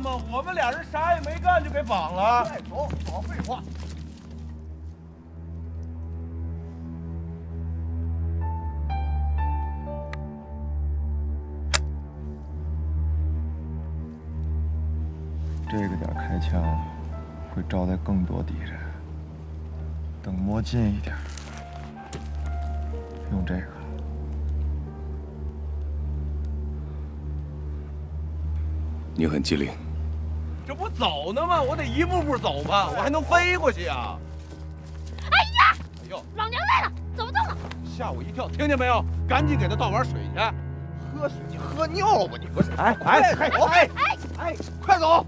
不冤呢吗？我们俩人啥也没干就给绑了。快走，少废话。这个点开枪，会招来更多敌人。等摸近一点，用这个。你很机灵。这不走呢吗？我得一步步走吧，我还能飞过去啊！哎呀！哎呦，老娘累了，走不动了！吓我一跳，听见没有？赶紧给他倒碗水去。喝水你喝尿吧你不是？哎快走哎哎哎，快走！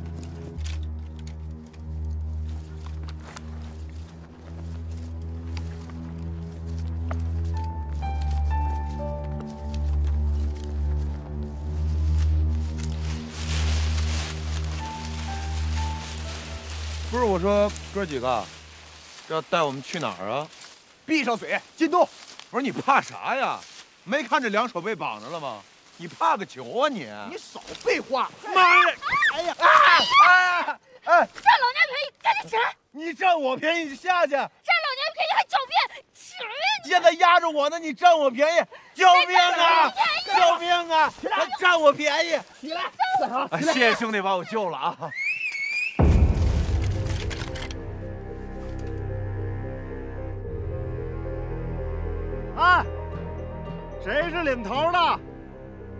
我说，哥几个，这要带我们去哪儿啊？闭上嘴，进洞。不是你怕啥呀？没看这两手被绑着了吗？你怕个球啊你！你少废话！妈呀！哎呀！哎哎哎！占老娘便宜，赶紧起来！你占我便宜你下去！占老娘便宜还狡辩，起来呀你！现在压着我呢，你占我便宜！救命啊！救命啊！还占我便宜！起来！哎，谢谢兄弟把我救了啊！谁是领头的？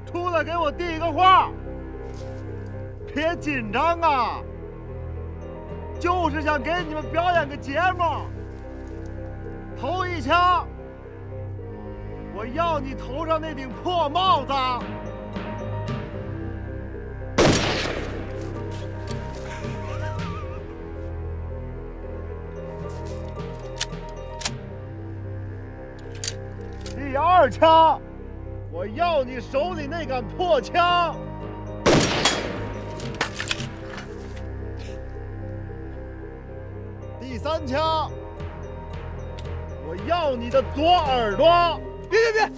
出来给我递一个话。别紧张啊，就是想给你们表演个节目。头一枪，我要你头上那顶破帽子。枪，我要你手里那杆破枪。第三枪，我要你的左耳朵。别别别，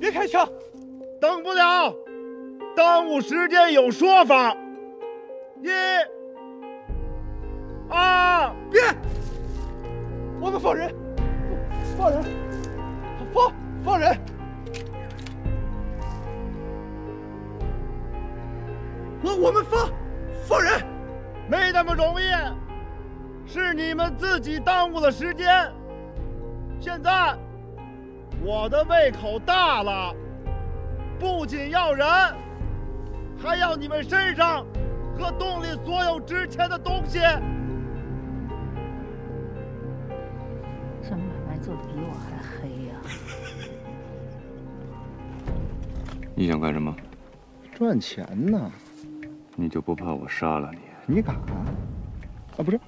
别开枪！等不了，耽误时间有说法。一、二，别！我们放人，放人，放放人！我我们放放人，没那么容易，是你们自己耽误了时间。现在我的胃口大了，不仅要人，还要你们身上和洞里所有值钱的东西。这买卖做的比我还你想干什么？赚钱呢？你就不怕我杀了你？你敢？啊，不是，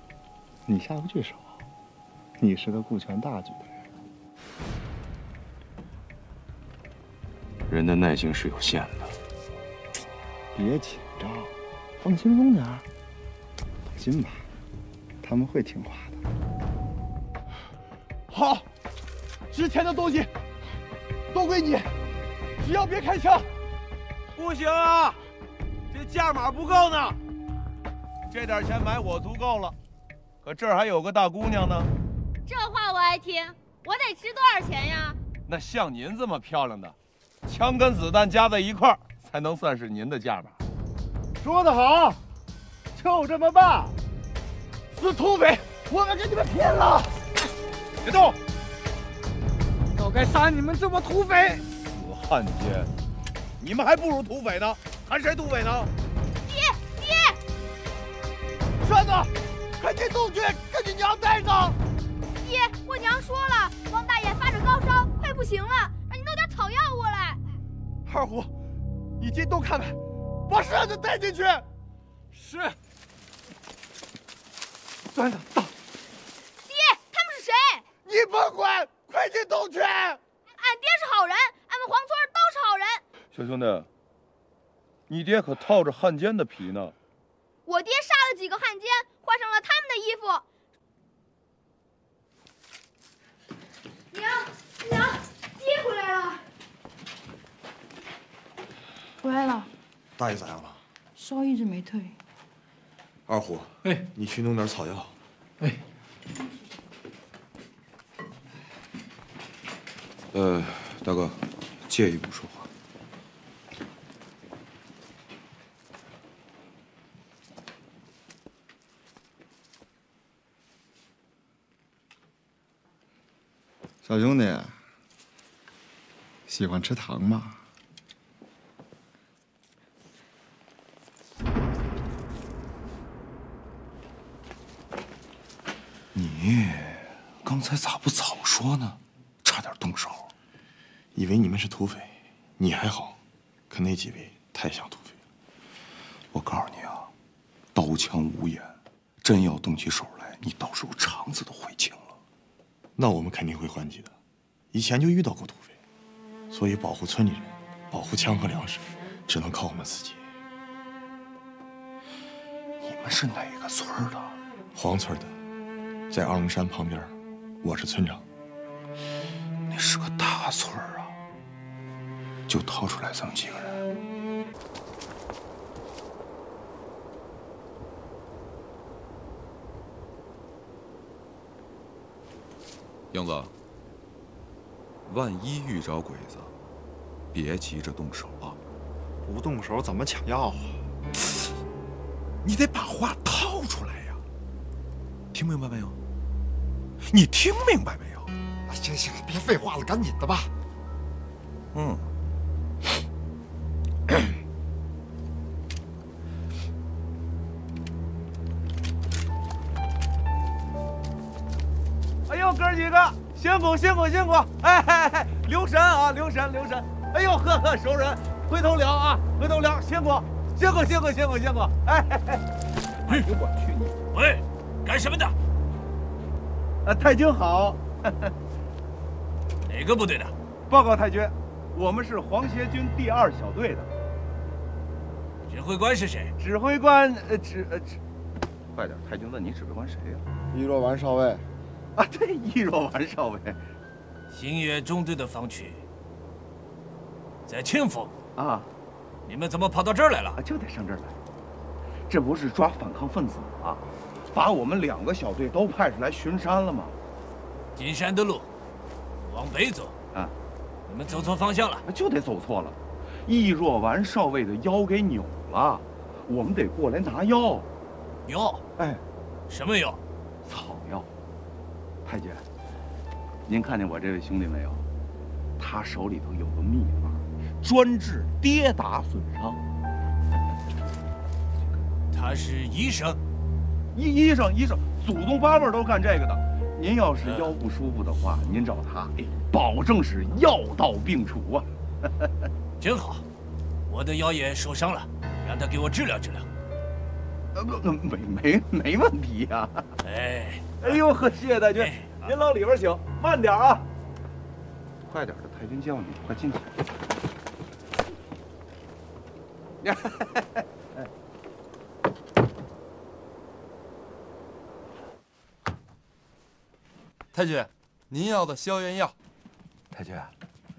你下不去手。你是个顾全大局的人。人的耐性是有限的。别紧张，放轻松点儿。放心吧，他们会听话的。好，值钱的东西都归你，只要别开枪。不行啊，这价码不够呢。这点钱买我足够了，可这儿还有个大姑娘呢。这话我爱听，我得值多少钱呀？那像您这么漂亮的，枪跟子弹加在一块儿，才能算是您的价码。说得好，就这么办。死土匪，我们跟你们拼了！别动！早该杀你们这帮土匪！死汉奸！你们还不如土匪呢，喊谁土匪呢？爹爹！栓子，快进洞去，跟你娘待着！爹，我娘说了，王大爷发着高烧，快不行了，让你弄点草药过来。二虎，你进洞看看，把栓子带进去。是。栓子到。爹，他们是谁？你甭管，快进洞去。俺爹是好人，俺们黄村都是好人。小兄弟，你爹可套着汉奸的皮呢。我爹杀了几个汉奸，换上了他们的衣服。娘，娘，爹回来了。回来了。大爷咋样了？烧一直没退。二虎，哎，你去弄点草药。哎。呃，大哥，借一步说话。小兄弟，喜欢吃糖吗？你刚才咋不早说呢？差点动手。以为你们是土匪，你还好，可那几位太像土匪了。我告诉你啊，刀枪无眼，真要动起手来，你到时候肠子都悔青了。那我们肯定会还击的，以前就遇到过土匪，所以保护村里人，保护枪和粮食，只能靠我们自己。你们是哪个村的？黄村的，在二龙山旁边，我是村长。那是个大村啊。就掏出来这么几个人，英子，万一遇着鬼子，别急着动手啊！不动手怎么抢药啊？你得把话套出来呀！听明白没有？你听明白没有？行行，别废话了，赶紧的吧。嗯。辛苦辛苦！哎，留神啊，留神留神！哎呦呵呵，熟人，回头聊啊，回头聊，辛苦辛苦辛苦辛苦辛苦！哎，哎呦我去你！喂，干什么的？啊，太君好。哪个部队的？报告太君，我们是皇协军第二小队的。指挥官是谁？指挥官呃指呃指，快点！太君问你指挥官谁呀？易若丸少尉。啊，对，易若丸少尉，星月中队的防区在庆丰啊，你们怎么跑到这儿来了？就得上这儿来，这不是抓反抗分子吗？把我们两个小队都派出来巡山了吗？进山的路往北走啊，你们走错方向了，就得走错了。易若丸少尉的腰给扭了，我们得过来拿药。药？哎，什么药？太君，您看见我这位兄弟没有？他手里头有个秘方，专治跌打损伤。他是医生，医医生医生，祖宗八辈都干这个的。您要是腰不舒服的话，您找他，哎，保证是药到病除啊！真好，我的腰也受伤了，让他给我治疗治疗。呃不，没没没问题呀。哎。哎呦呵，谢谢太君，您老里边请，慢点啊！快点的，太君叫你，快进去。太君，您要的消炎药。太君，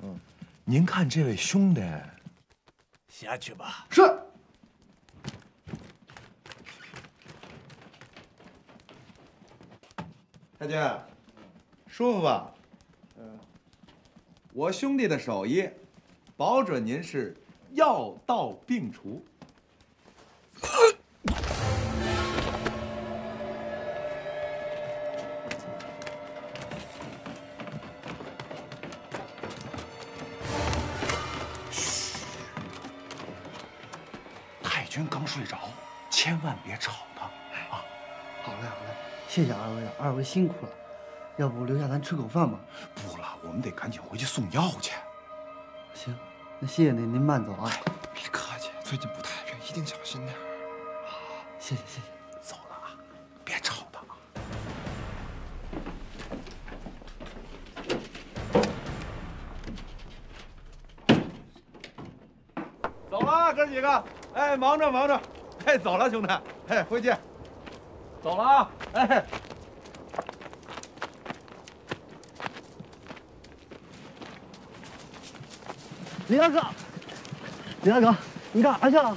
嗯，您看这位兄弟，下去吧。是。太君，舒服吧？嗯，我兄弟的手艺，保准您是药到病除。嘘，太君刚睡着，千万别吵！谢谢二位了，二位辛苦了，要不留下咱吃口饭吧？不了，我们得赶紧回去送药去。行，那谢谢您，您慢走啊。别客气，最近不太平，一定小心点。好，谢谢谢谢。走了啊，别吵他啊。走了，哥几个，哎，忙着忙着，哎，走了，兄弟，哎，回去。走。了啊哎李大哥李大哥你干啥去啊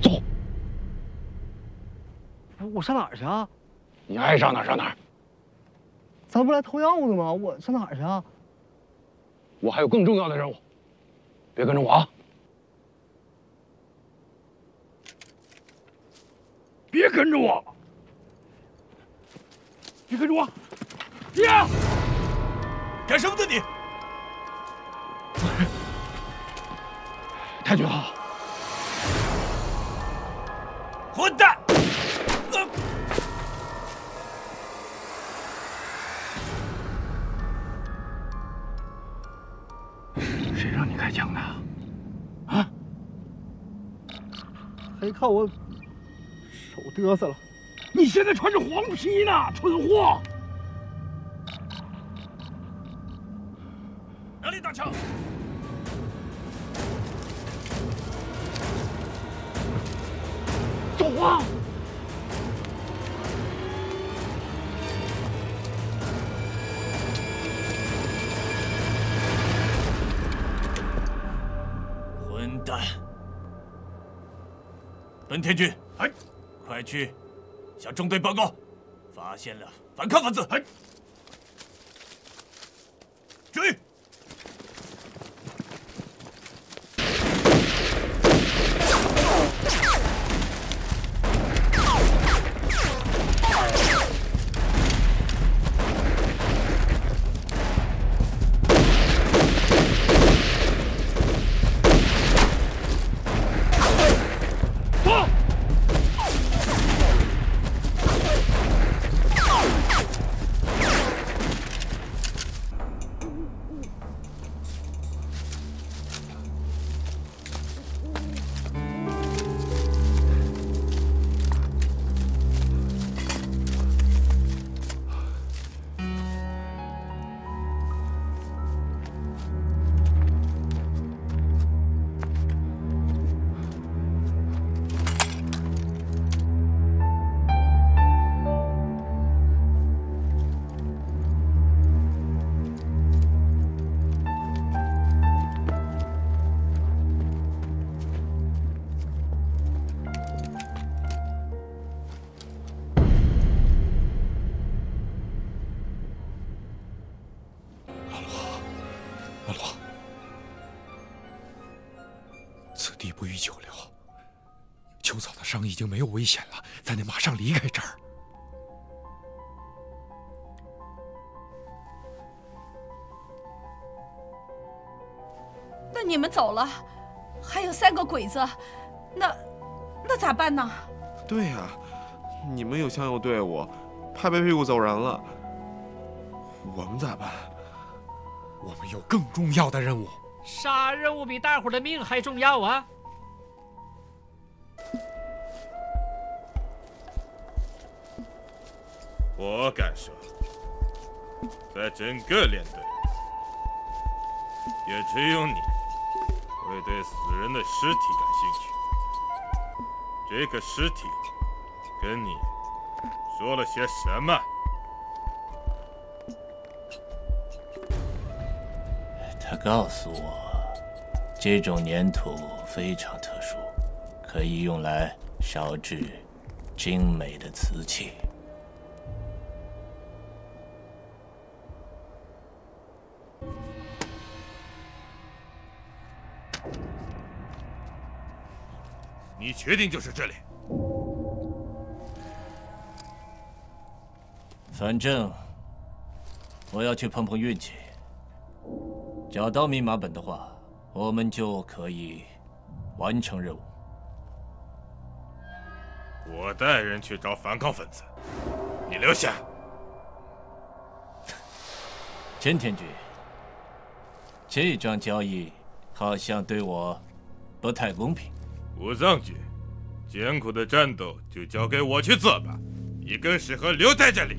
走。我上哪儿去啊？你爱上哪儿上哪儿？咱不来偷药的吗？我上哪儿去啊？我还有更重要的任务别跟着我啊。别跟着我！别跟着我！爹，干什么的你？太君好，混蛋！谁让你开枪的？啊？还靠我手嘚瑟了。你现在穿着黄皮呢，蠢货！哪里打枪？走啊！混蛋！本田君，去向中队报告，发现了反抗分子。伤已经没有危险了，咱得马上离开这儿。那你们走了，还有三个鬼子，那那咋办呢？对呀、你们有枪有队伍，拍拍屁股走人了，我们咋办？我们有更重要的任务。啥任务比大伙儿的命还重要啊？我敢说，在整个连队，也只有你会对死人的尸体感兴趣。这个尸体跟你说了些什么？他告诉我，这种粘土非常特殊，可以用来烧制精美的瓷器。你确定就是这里？反正我要去碰碰运气。找到密码本的话，我们就可以完成任务。我带人去找反抗分子，你留下。陈天君，这桩交易好像对我不太公平。武藏君，艰苦的战斗就交给我去做吧，你更适合留在这里。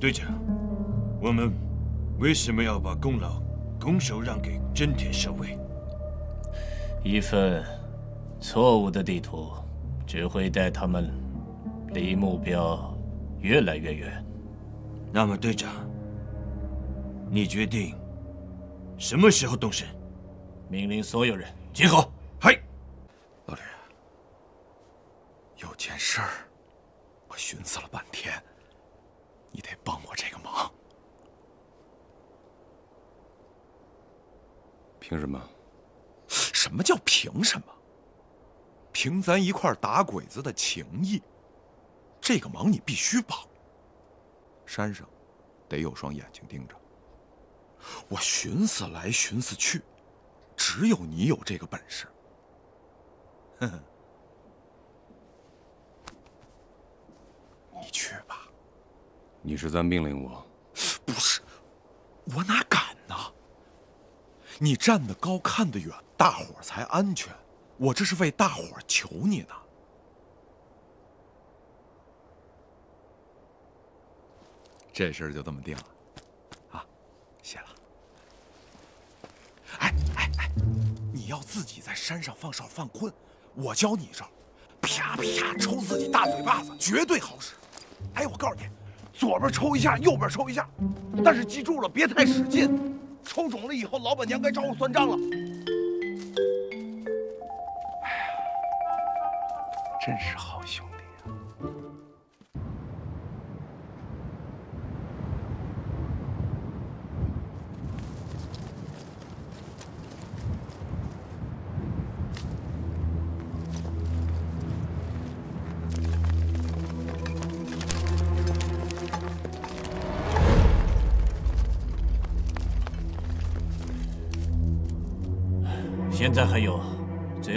队长，我们为什么要把功劳拱手让给真田守卫？一份错误的地图，只会带他们离目标越来越远。那么，队长，你决定什么时候动身？命令所有人集合。嗨，老李，有件事儿，我寻思了半天，你得帮我这个忙。凭什么？什么叫凭什么？凭咱一块儿打鬼子的情谊，这个忙你必须帮。山上得有双眼睛盯着。我寻思来寻思去，只有你有这个本事。哼哼，你去吧。你是在命令我？不是，我哪敢呢？你站得高，看得远，大伙儿才安全。我这是为大伙儿求你呢。这事儿就这么定了，啊，谢了。哎哎哎，你要自己在山上放哨犯困，我教你一招，啪啪抽自己大嘴巴子，绝对好使。哎，我告诉你，左边抽一下，右边抽一下，但是记住了，别太使劲，抽肿了以后，老板娘该找我算账了。哎呀，真是好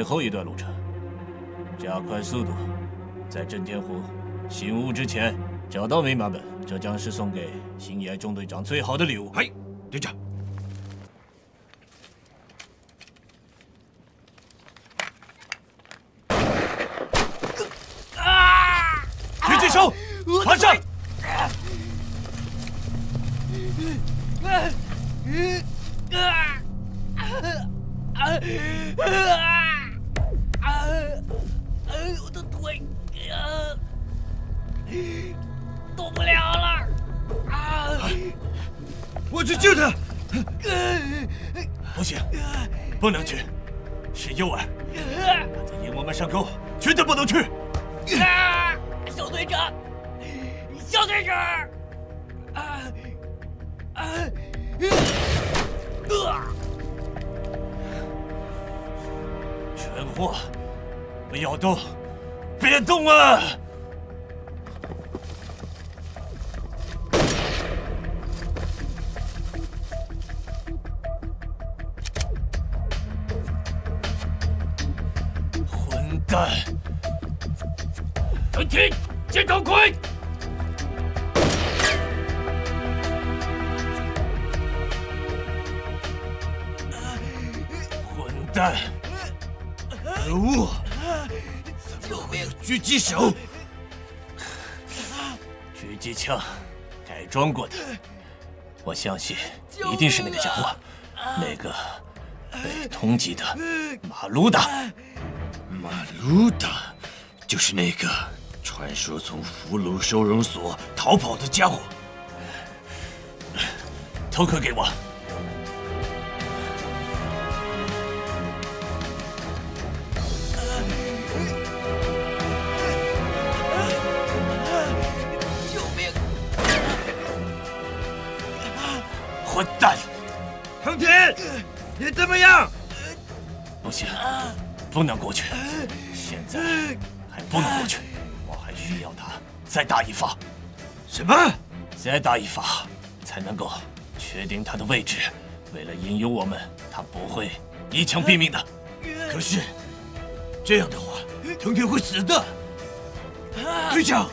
后一段路程，加快速度，在震天湖醒悟之前找到密码本，这将是送给星野中队长最好的礼物。嘿，队长。蛋！可恶！怎么会有狙击手？狙击枪改装过的，我相信一定是那个家伙，那个被通缉的马鲁达。马鲁达，就是那个传说从俘虏收容所逃跑的家伙。头盔给我。混蛋！藤田，你怎么样？不行，不能过去，现在还不能过去，我还需要他再打一发。什么？再打一发才能够确定他的位置。为了引诱我们，他不会一枪毙命的。可是这样的话，藤田会死的。队长。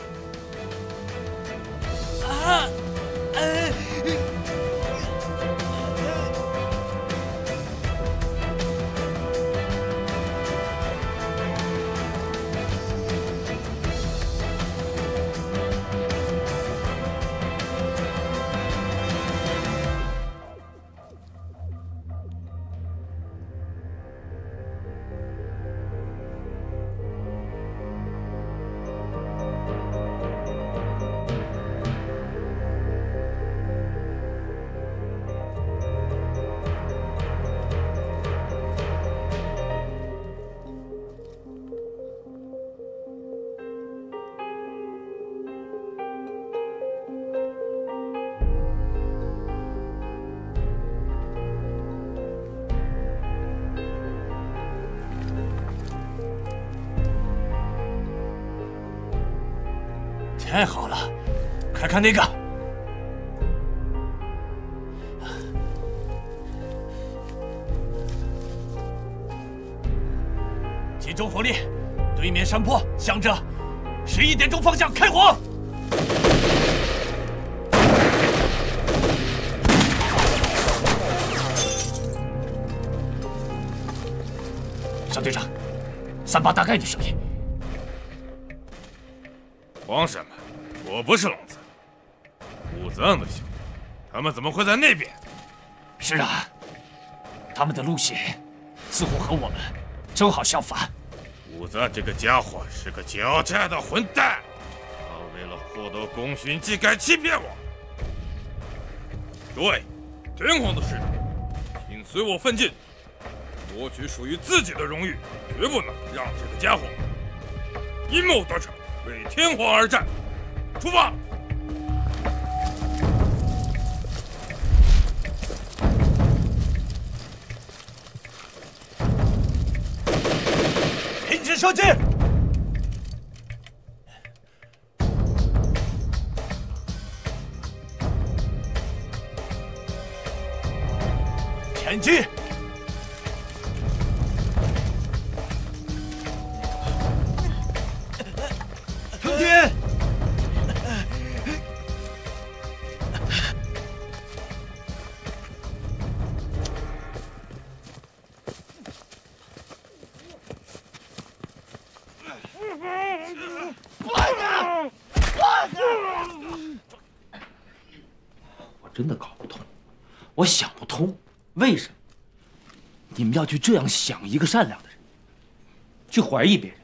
太好了，快看那个。集中火力，对面山坡向着十一点钟方向开火。小队长，三八大盖的声音。慌什么？我不是聋子。武藏的兄弟，他们怎么会在那边？是啊，他们的路线似乎和我们正好相反。武藏这个家伙是个狡诈的混蛋，他为了获得功勋，竟敢欺骗我。诸位，天皇的使者，请随我奋进，夺取属于自己的荣誉，绝不能让这个家伙阴谋得逞，为天皇而战。出发！停止射击！为什么你们要去这样想一个善良的人，去怀疑别人？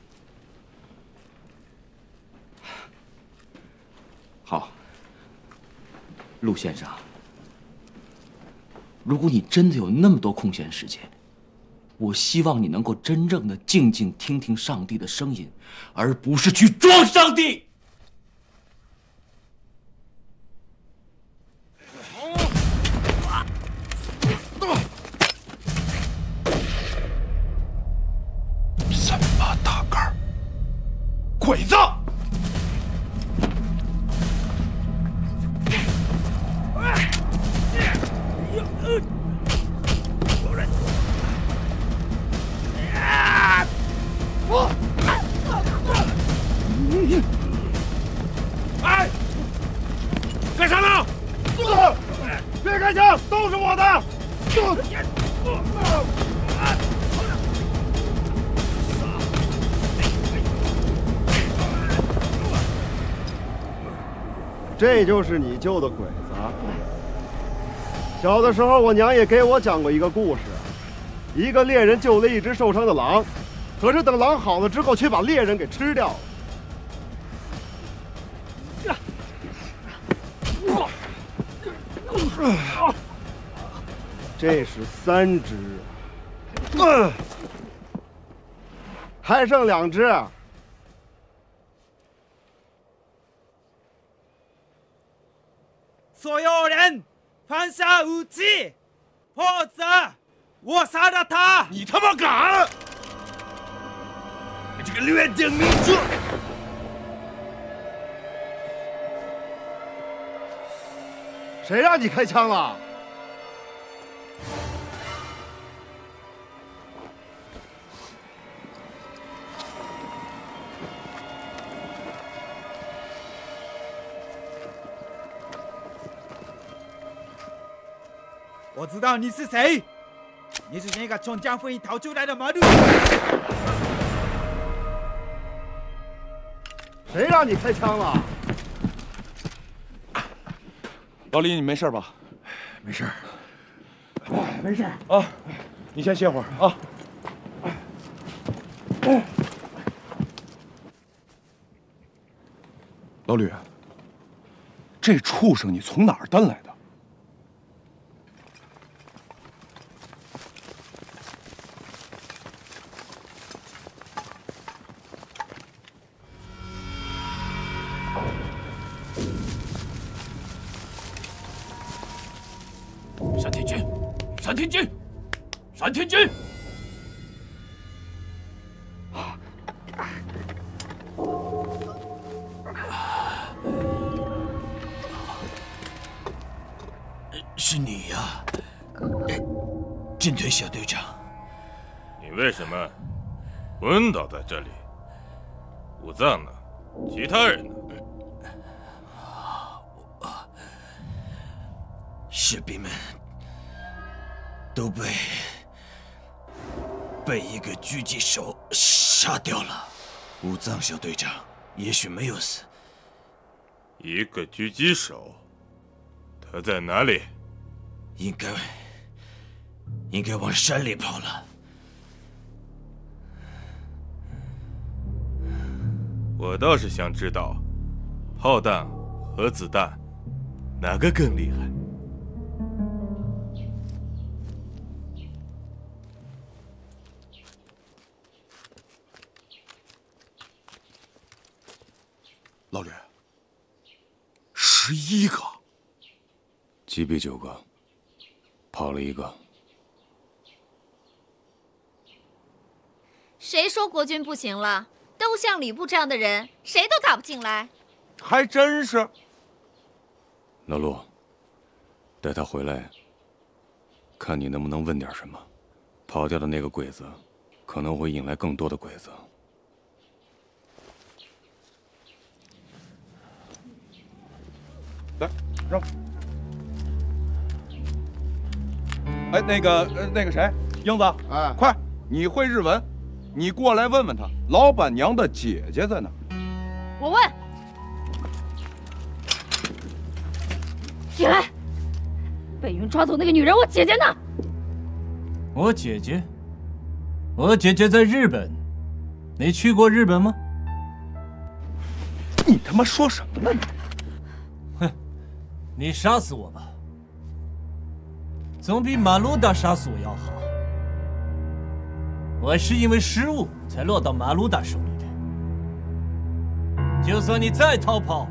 好，陆先生，如果你真的有那么多空闲时间，我希望你能够真正的静静听听上帝的声音，而不是去装上帝。就是你救的鬼子。小的时候，我娘也给我讲过一个故事：一个猎人救了一只受伤的狼，可是等狼好了之后，却把猎人给吃掉了。这是三只，嗯，还剩两只。所有人放下武器，否则我杀了他！你他妈敢！你这个劣等民族！谁让你开枪了？我知道你是谁，你是那个从江府营逃出来的毛驴。谁让你开枪了？老李，你没事吧？没事。没事啊，你先歇会儿啊。老吕，这畜生你从哪儿蹬来的？藏小队长也许没有死。一个狙击手，他在哪里？应该应该往山里跑了。我倒是想知道，炮弹和子弹哪个更厉害？老吕，十一个，击毙九个，跑了一个。谁说国军不行了？都像吕布这样的人，谁都打不进来。还真是。老陆，带他回来，看你能不能问点什么。跑掉的那个鬼子，可能会引来更多的鬼子。哎，那个，呃，那个谁，英子，哎，快，你会日文，你过来问问他，老板娘的姐姐在哪？我问。起来！北云抓走那个女人，我姐姐呢？我姐姐，我姐姐在日本。你去过日本吗？你他妈说什么呢你？哼，你杀死我吧，总比马路达杀死我要好。我是因为失误才落到马路达手里的。就算你再逃跑，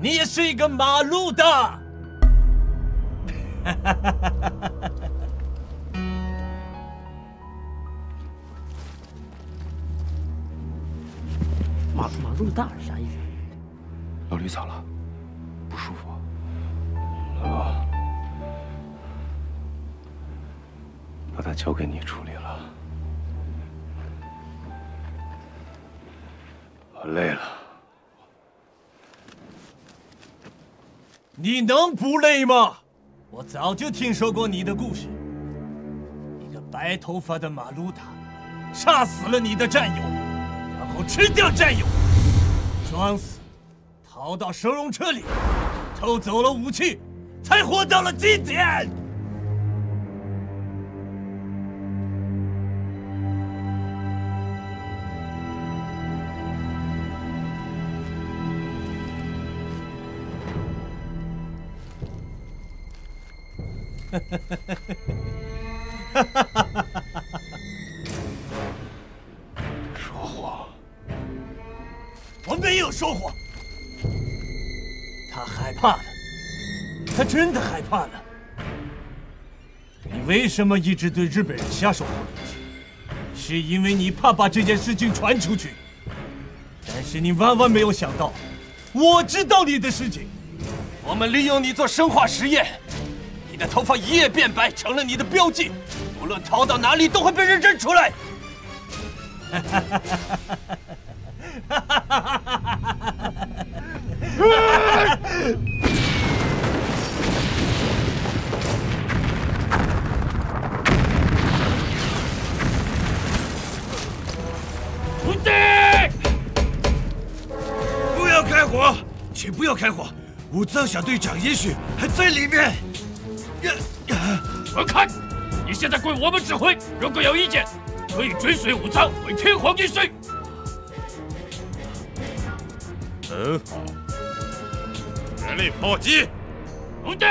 你也是一个马路达。马马路大是啥意思？老吕咋了？不舒服？老陆，把他交给你处理了，我累了。你能不累吗？我早就听说过你的故事。一个白头发的马路达，杀死了你的战友，然后吃掉战友，装死，逃到收容车里，偷走了武器，才活到了今天。什么一直对日本人下手不力？是因为你怕把这件事情传出去。但是你万万没有想到，我知道你的事情。我们利用你做生化实验。你的头发一夜变白，成了你的标记。无论逃到哪里，都会被人认出来。哈哈哈哈哈哈要开火。武藏小队长也许还在里面。滚开，你现在归我们指挥。如果有意见，可以追随武藏为天皇军师。很好，全力炮击！徒弟，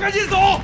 赶紧走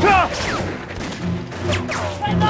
撤快走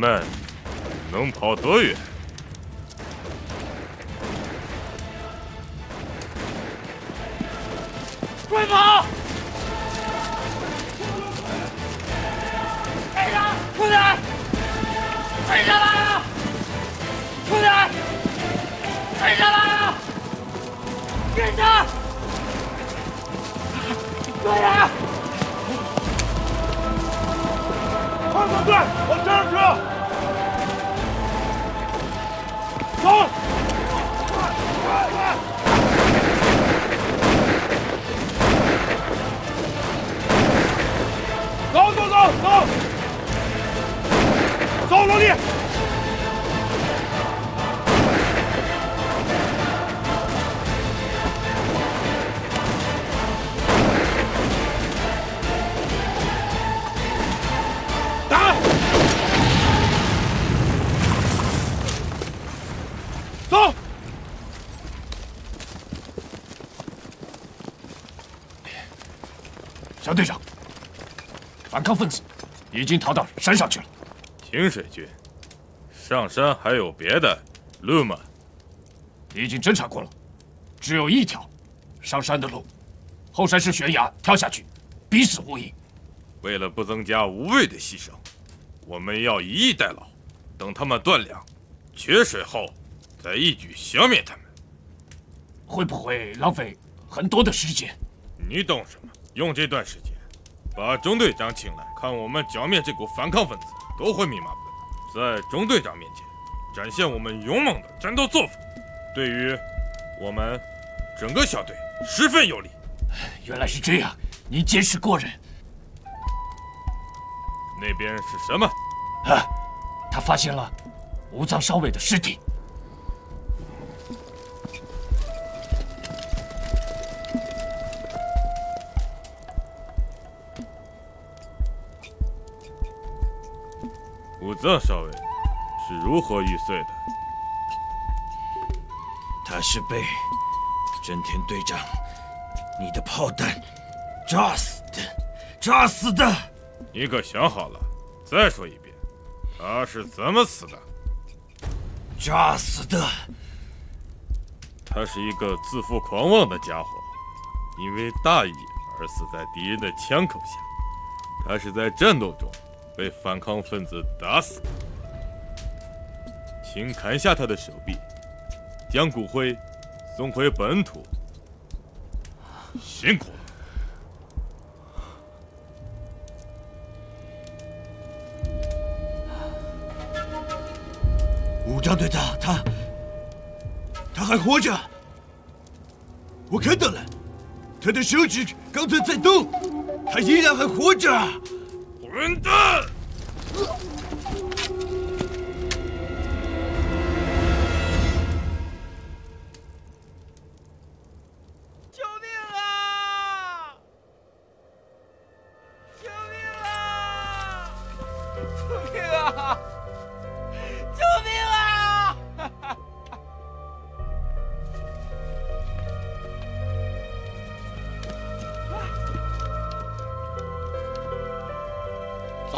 们能跑多远？反抗分子已经逃到山上去了。清水君，上山还有别的路吗？已经侦查过了，只有一条上山的路，后山是悬崖，跳下去必死无疑。为了不增加无谓的牺牲，我们要以逸待劳，等他们断粮、缺水后，再一举消灭他们。会不会浪费很多的时间？你懂什么？用这段时间，把中队长请来，看我们剿灭这股反抗分子，夺回密码本在中队长面前，展现我们勇猛的战斗作风，对于我们整个小队十分有利。原来是这样，您见识过人。那边是什么？啊，他发现了武藏少尉的尸体。武藏少尉是如何玉碎的？他是被真田队长你的炮弹炸死的，炸死的。你可想好了？再说一遍，他是怎么死的？炸死的。他是一个自负狂妄的家伙，因为大意而死在敌人的枪口下。他是在战斗中被反抗分子打死。请砍下他的手臂，将骨灰送回本土。辛苦了。武藏队长，他他还活着，我看到了，他的手指刚才在动，他依然还活着。混蛋！救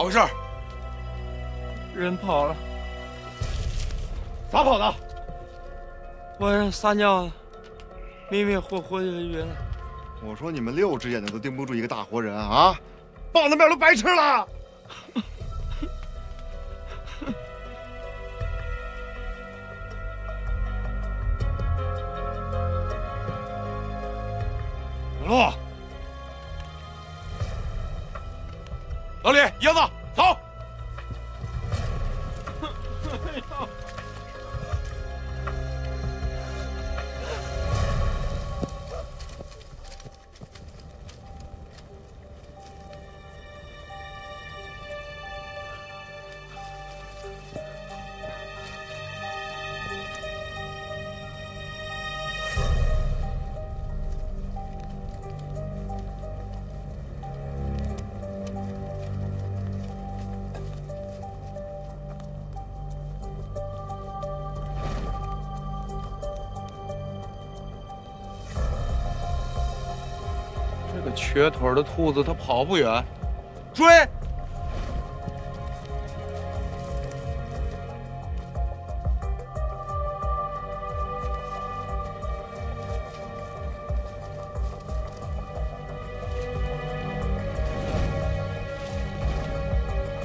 咋回事？人跑了，咋跑的？晚上撒尿了，迷迷糊糊就晕了。我说你们六只眼睛都盯不住一个大活人啊！棒子面都白吃了。瘸腿的兔子，它跑不远，追！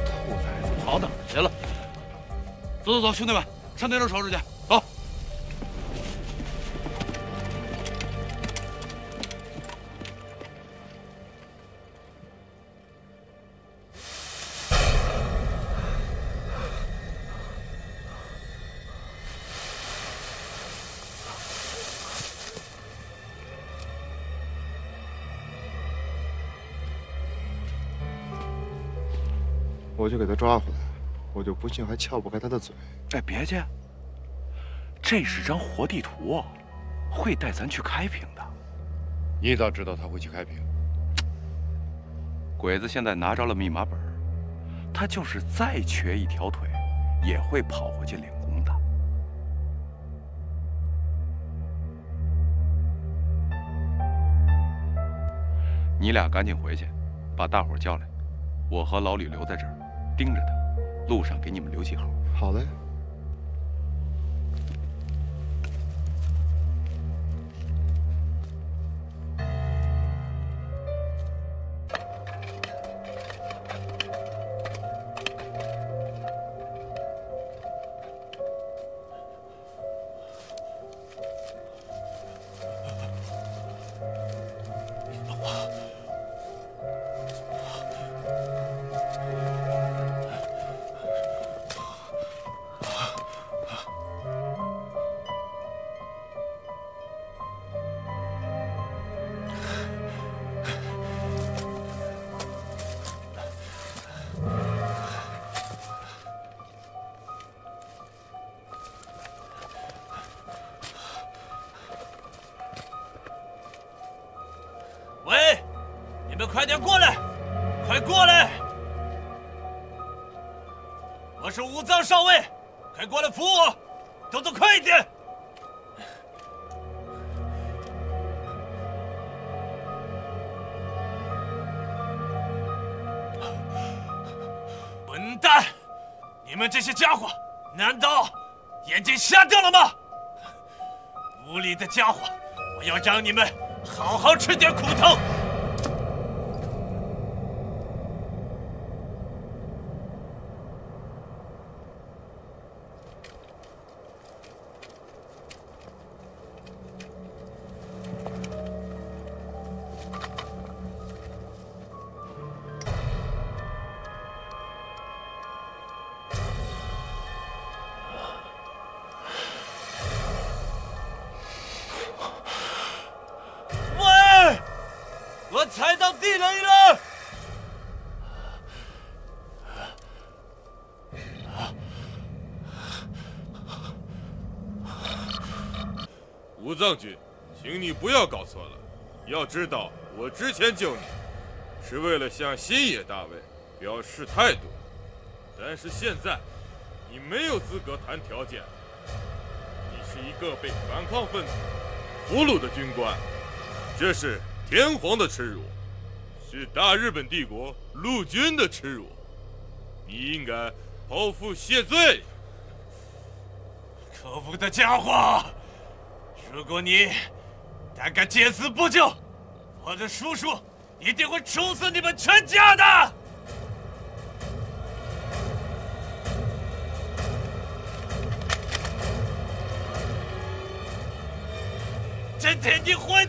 兔崽子跑哪儿去了？走走走，兄弟们，上那边瞅瞅去。我去给他抓回来，我就不信还撬不开他的嘴。哎，别介，这是张活地图，会带咱去开平的。你咋知道他会去开平？鬼子现在拿着了密码本，他就是再瘸一条腿，也会跑回去领功的。你俩赶紧回去，把大伙叫来，我和老吕留在这儿，盯着他，路上给你们留记号。好嘞。不要搞错了。要知道，我之前救你，是为了向新野大尉表示态度。但是现在，你没有资格谈条件。你是一个被反抗分子俘虏的军官，这是天皇的耻辱，是大日本帝国陆军的耻辱。你应该剖腹谢罪。可恶的家伙！如果你胆敢见死不救，我的叔叔一定会处死你们全家的！真天，你会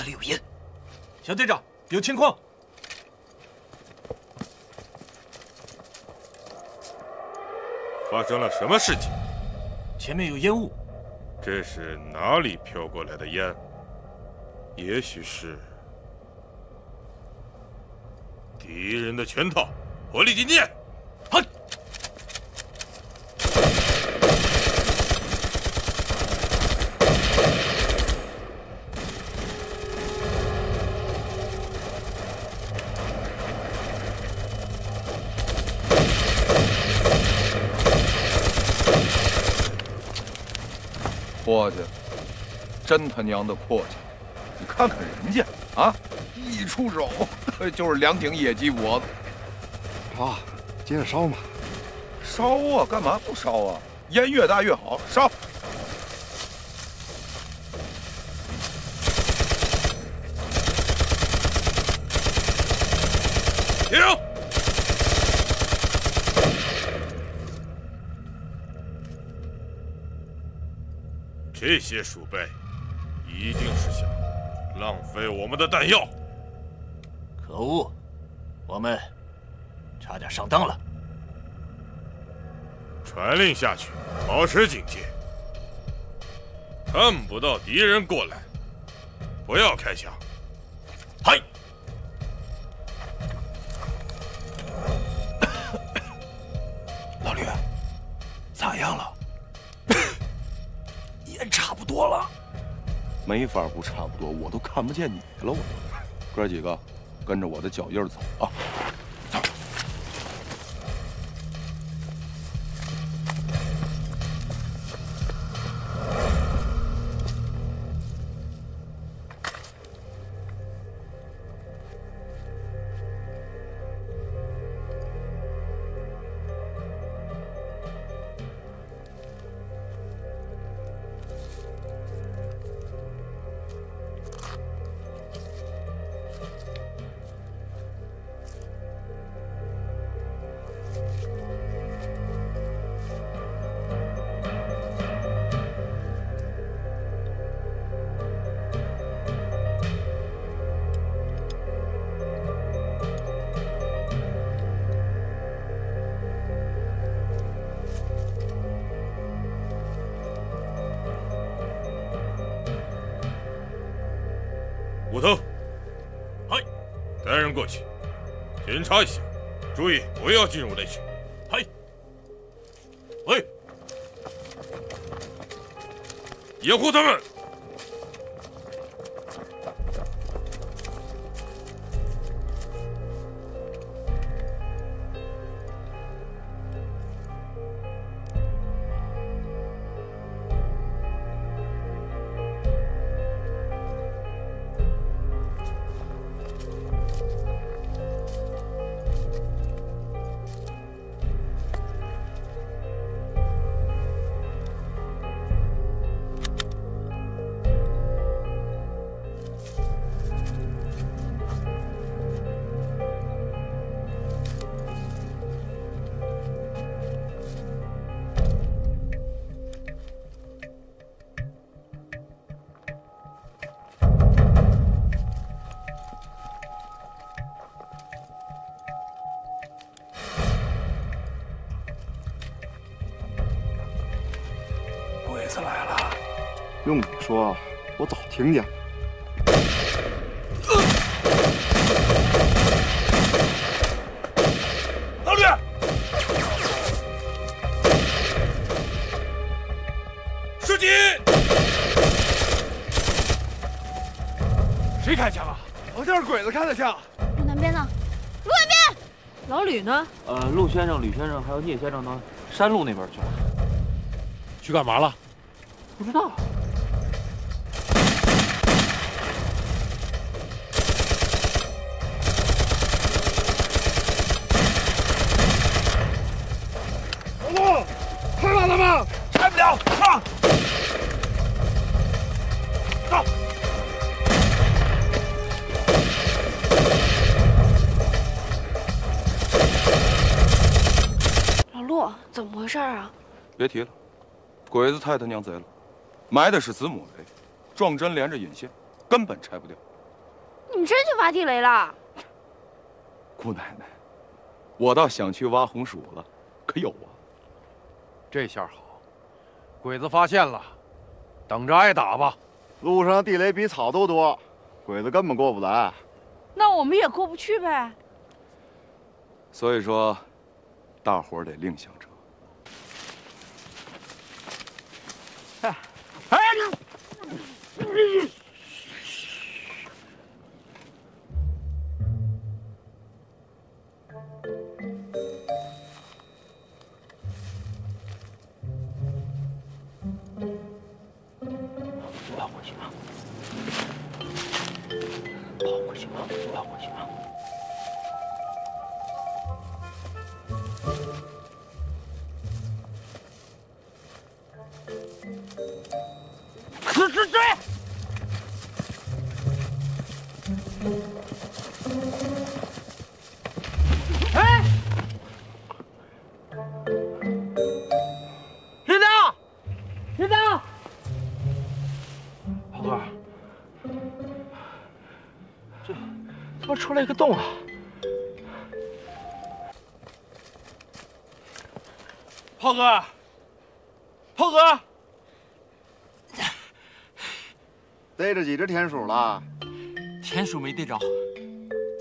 那里有烟，小队长，有情况。发生了什么事情？前面有烟雾，这是哪里飘过来的烟？也许是敌人的圈套，火力进击！真他娘的阔气！你看看人家啊，一出手 就是两顶野鸡脖子。啊，接着烧嘛。烧啊，干嘛不烧啊？烟越大越好，烧。停！这些鼠辈一定是想浪费我们的弹药。可恶，我们差点上当了。传令下去，保持警戒，看不到敌人过来，不要开枪。嗨！老吕，咋样了？没法不差不多，我都看不见你了，我都。哥几个，跟着我的脚印走啊！用你说，我早听见了。老吕，射击！谁开枪啊？好像是鬼子开的枪。路南边呢？路南边！老吕呢？呃，陆先生、吕先生还有聂先生呢，山路那边去了。去干嘛了？不知道。别提了，鬼子太他娘贼了，埋的是子母雷，撞针连着引线，根本拆不掉。你们真去挖地雷了？姑奶奶，我倒想去挖红薯了，可有啊？这下好，鬼子发现了，等着挨打吧。路上地雷比草都多，鬼子根本过不来。那我们也过不去呗。所以说，大伙儿得另想辙。哎，去啊！跑过去啊！跑过去啊！出来一个洞啊？炮哥，炮哥，逮着几只田鼠了？田鼠没逮着，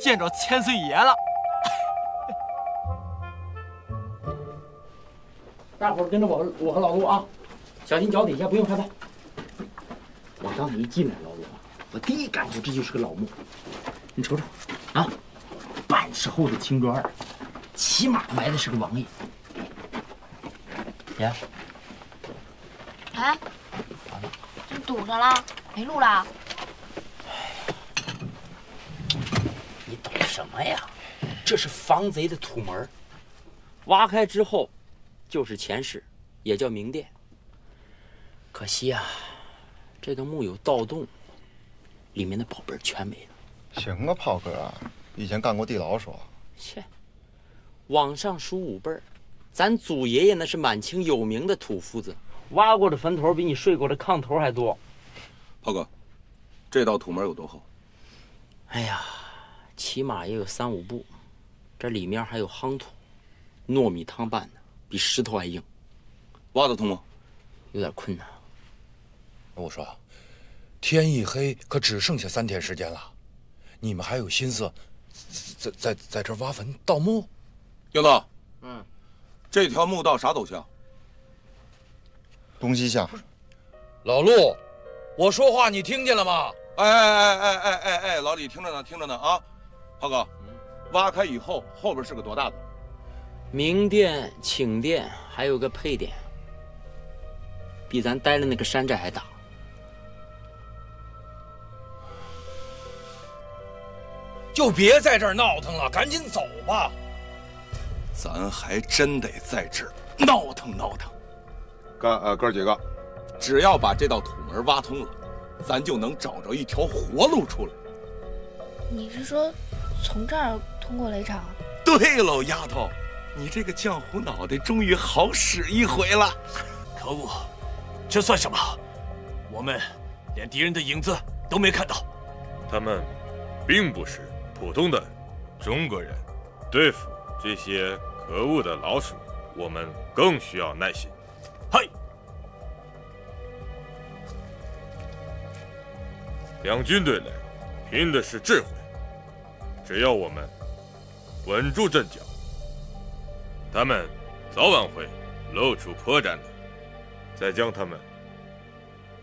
见着千岁爷了。大伙儿跟着我，我和老陆啊，小心脚底下，不用害怕。我刚才一进来，老陆，我第一感觉这就是个老墓。你瞅瞅，啊，半尺厚的青砖，起码埋的是个王爷。爷，哎，怎么堵上了？没路了？你懂什么呀？这是防贼的土门，挖开之后就是前室，也叫明殿。可惜啊，这个墓有盗洞，里面的宝贝全没了。行啊，炮哥，以前干过地老鼠。切，往上数五辈儿，咱祖爷爷那是满清有名的土夫子，挖过的坟头比你睡过的炕头还多。炮哥，这道土门有多厚？哎呀，起码也有三五步，这里面还有夯土，糯米汤拌的，比石头还硬。挖得通吗？有点困难。我说，天一黑可只剩下三天时间了，你们还有心思在在在这挖坟盗墓？英子，嗯，这条墓道啥走向？东西向。老陆，我说话你听见了吗？哎哎哎哎哎哎哎，老李听着呢，听着呢啊！浩哥，挖开以后后边是个多大的？明殿、寝殿，还有个配殿，比咱待的那个山寨还大。就别在这儿闹腾了，赶紧走吧。咱还真得在这儿闹腾闹腾。哥呃哥几个，只要把这道土门挖通了，咱就能找着一条活路出来。你是说从这儿通过雷场？对喽，丫头，你这个浆糊脑袋终于好使一回了。可恶，这算什么？我们连敌人的影子都没看到。他们并不是普通的中国人，对付这些可恶的老鼠，我们更需要耐心。嗨，两军对垒，拼的是智慧。只要我们稳住阵脚，他们早晚会露出破绽的，再将他们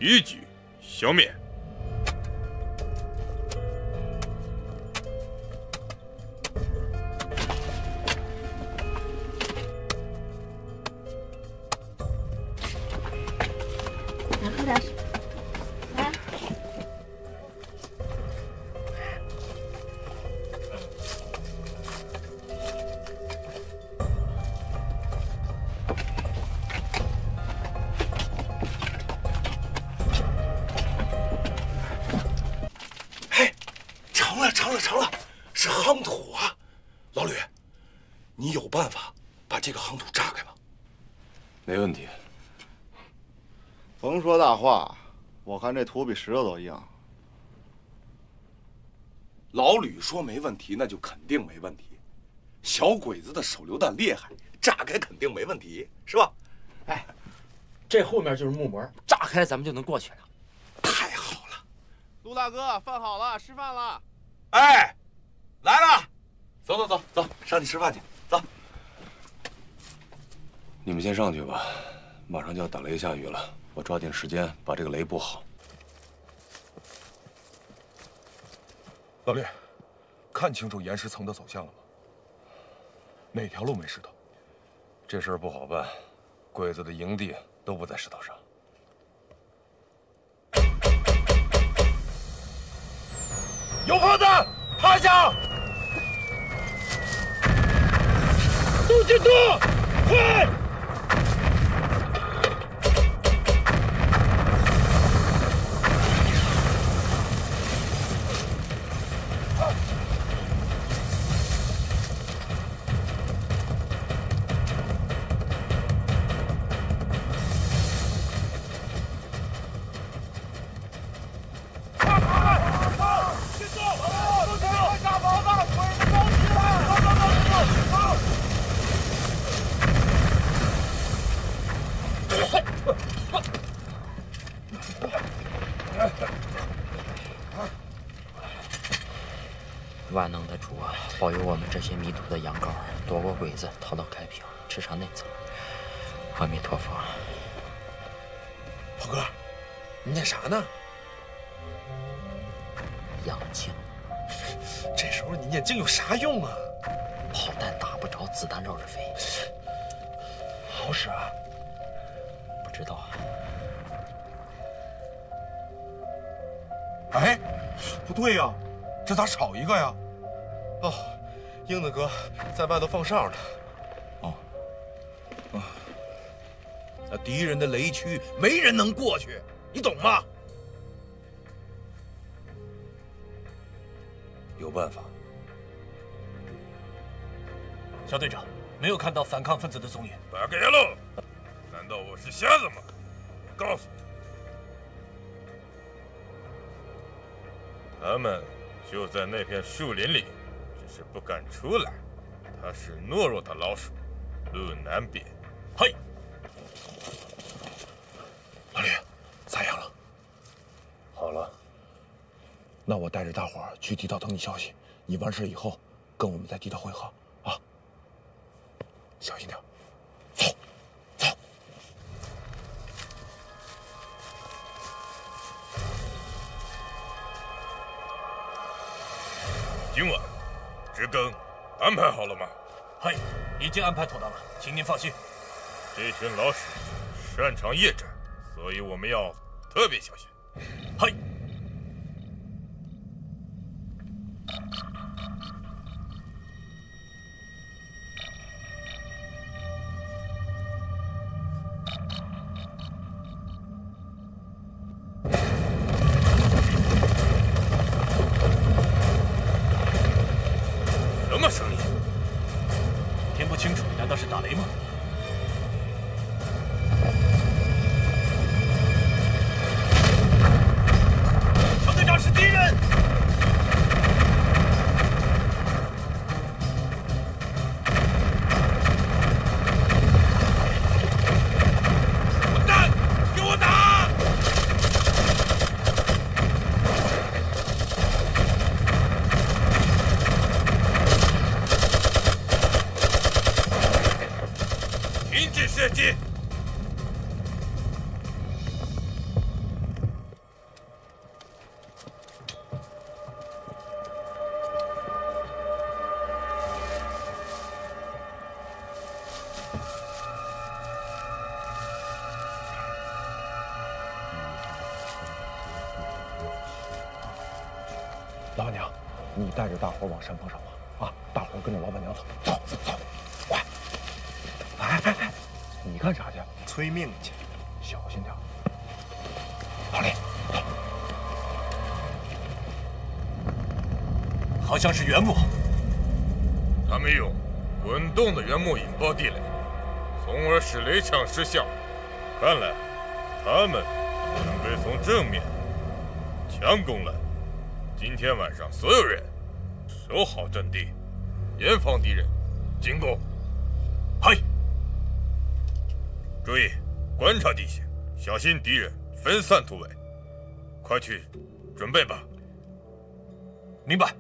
一举消灭。土比石头都硬。老吕说没问题，那就肯定没问题。小鬼子的手榴弹厉害，炸开肯定没问题，是吧？哎，这后面就是木门，炸开咱们就能过去了。太好了陆大哥，饭好了，吃饭了。哎，来了，走走走走，上去吃饭去，走。你们先上去吧，马上就要打雷下雨了，我抓紧时间把这个雷布好。老李看清楚岩石层的走向了吗？哪条路没石头？这事不好办鬼子的营地都不在石头上。有炮弹趴下！都进洞快！不对呀，这咋少一个呀？哦，英子哥在外头放哨呢。哦，啊，那敌人的雷区没人能过去，你懂吗？有办法。小队长，没有看到反抗分子的踪影。八个喽！难道我是瞎子吗？我告诉你，他们就在那片树林里，只是不敢出来。他是懦弱的老鼠，路难辨。嘿，老李，咋样了？好了。那我带着大伙儿去地道等你消息。你完事以后，跟我们在地道汇合啊！小心点，今晚值更安排好了吗？嘿，已经安排妥当了，请您放心。这群老鼠擅长夜战，所以我们要特别小心。嘿。击！像是原木。他们用滚动的原木引爆地雷，从而使雷枪失效。看来他们准备从正面强攻来。今天晚上，所有人守好阵地，严防敌人进攻。嗨！注意观察地形，小心敌人分散突围。快去准备吧。明白。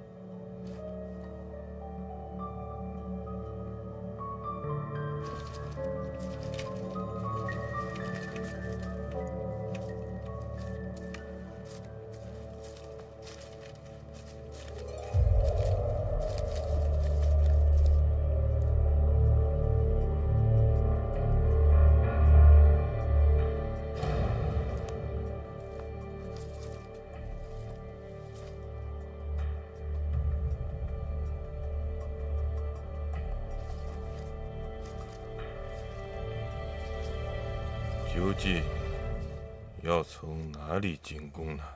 功能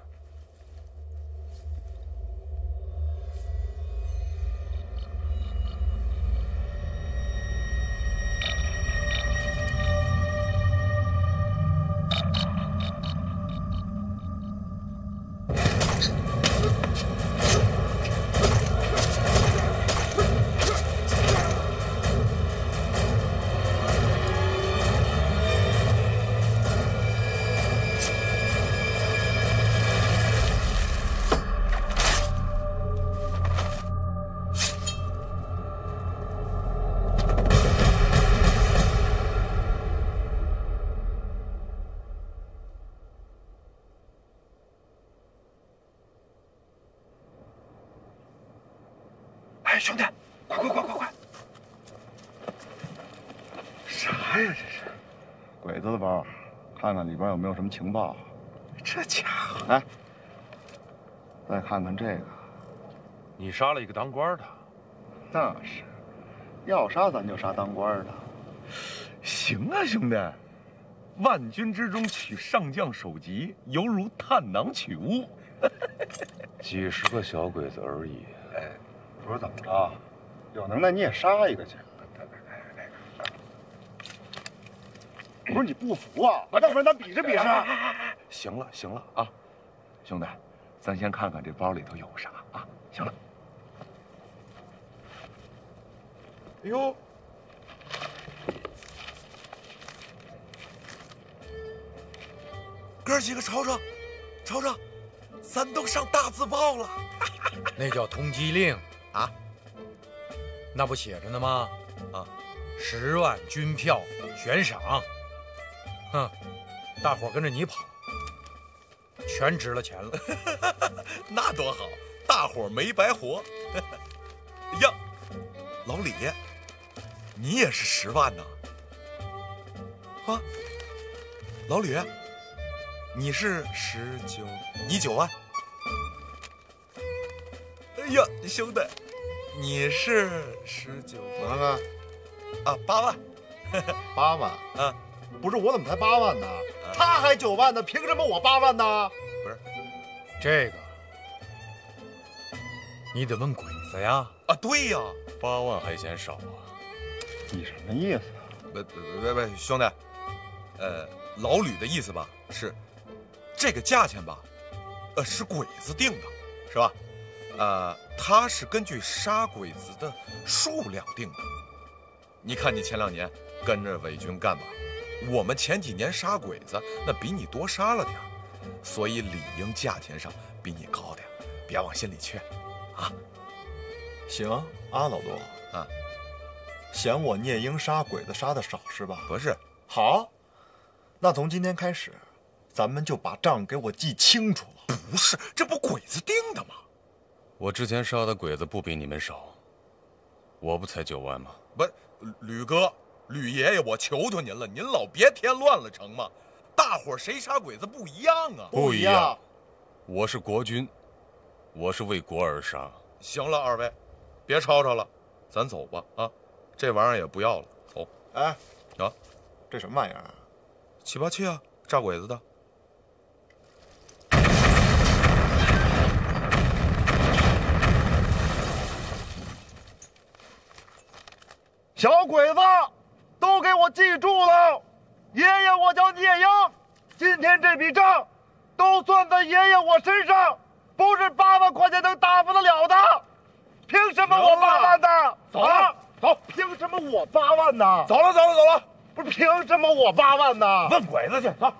快快快快快！啥呀这是？鬼子的包，看看里边有没有什么情报。这家伙，来，再看看这个。你杀了一个当官的，那是，要杀咱就杀当官的。行啊，兄弟，万军之中取上将首级，犹如探囊取物。几十个小鬼子而已。哎，不是怎么着？有能耐你也杀一个去。不是你不服啊？要不然咱比试比试。行了行了啊，兄弟，咱先看看这包里头有啥啊？行了。哎呦，哥几个瞅瞅，瞅瞅，咱都上大字报了。那叫通缉令啊，那不写着呢吗？啊，十万军票悬赏。哼，大伙跟着你跑，全值了钱了。那多好，大伙没白活。呀，老李，你也是十万呐？啊，老吕，你是十九，你九万。哎呀，兄弟，你是十九万啊？啊，八万，八万啊？不是我怎么才八万呢？他还九万呢，凭什么我八万呢？不是，这个你得问鬼子呀。啊，对呀，八万还嫌少啊？你什么意思啊？不不不不，兄弟，呃，老吕的意思吧是，这个价钱吧，呃，是鬼子定的，是吧？呃，他是根据杀鬼子的数量定的。你看你前两年跟着伪军干嘛？我们前几年杀鬼子，那比你多杀了点所以理应价钱上比你高点别往心里去，啊。行啊，老杜啊，嫌我聂英杀鬼子杀的少是吧？不是，好，那从今天开始，咱们就把账给我记清楚了。不是，这不鬼子定的吗？我之前杀的鬼子不比你们少，我不才九万吗？不，吕哥。吕爷爷，我求求您了，您老别添乱了，成吗？大伙谁杀鬼子不一样啊？不一样，我是国军，我是为国而杀。行了，二位，别吵吵了，咱走吧啊！这玩意儿也不要了，走。哎，啊，这什么玩意儿啊？七八七啊，炸鬼子的。小鬼子！都给我记住了，爷爷我叫聂英，今天这笔账都算在爷爷我身上，不是八万块钱能打发得了的。凭什么我八万呢？走了，走。凭什么我八万呢？走了，走了，走了。不是凭什么我八万呢？问鬼子去，走。